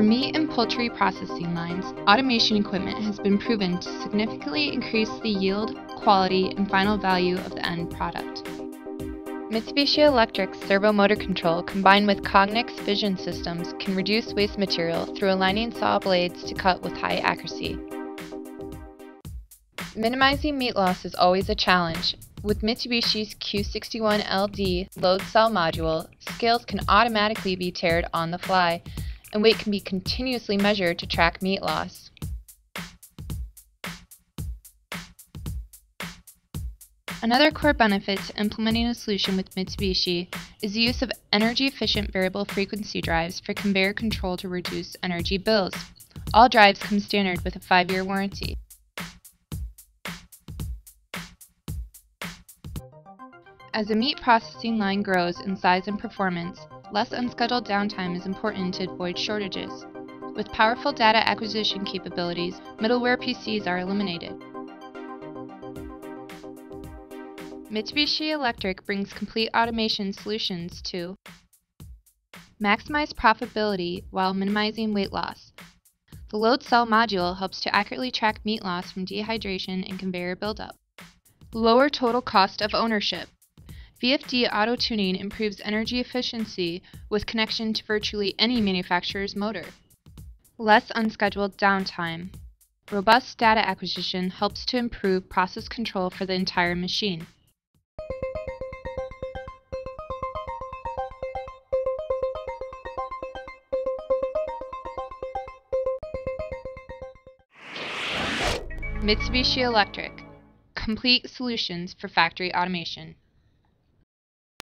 For meat and poultry processing lines, automation equipment has been proven to significantly increase the yield, quality, and final value of the end product. Mitsubishi Electric's servo motor control combined with Cognex vision systems can reduce waste material through aligning saw blades to cut with high accuracy. Minimizing meat loss is always a challenge. With Mitsubishi's Q61LD load cell module, scales can automatically be tared on the fly, and weight can be continuously measured to track meat loss. Another core benefit to implementing a solution with Mitsubishi is the use of energy-efficient variable frequency drives for conveyor control to reduce energy bills. All drives come standard with a 5-year warranty. As the meat processing line grows in size and performance, less unscheduled downtime is important to avoid shortages. With powerful data acquisition capabilities, middleware PCs are eliminated. Mitsubishi Electric brings complete automation solutions to maximize profitability while minimizing weight loss. The load cell module helps to accurately track meat loss from dehydration and conveyor buildup. Lower total cost of ownership. VFD auto tuning improves energy efficiency with connection to virtually any manufacturer's motor. Less unscheduled downtime. Robust data acquisition helps to improve process control for the entire machine. Mitsubishi Electric. Complete solutions for factory automation.